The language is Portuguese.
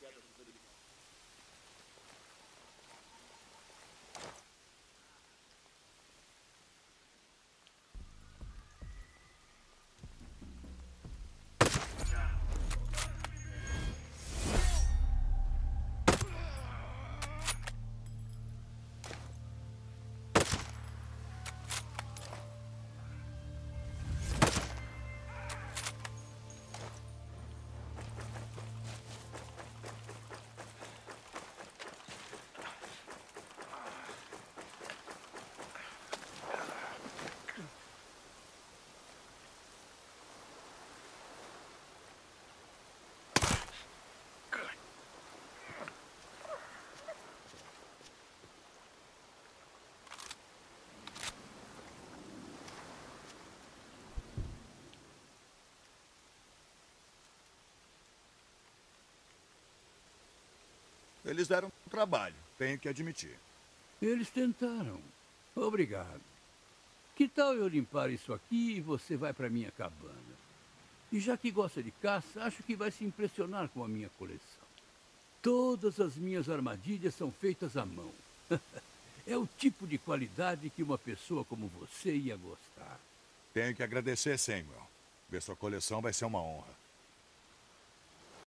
together for the Eles deram trabalho, tenho que admitir. Eles tentaram. Obrigado. Que tal eu limpar isso aqui e você vai para minha cabana? E já que gosta de caça, acho que vai se impressionar com a minha coleção. Todas as minhas armadilhas são feitas à mão. é o tipo de qualidade que uma pessoa como você ia gostar. Tenho que agradecer, Samuel. Ver sua coleção vai ser uma honra.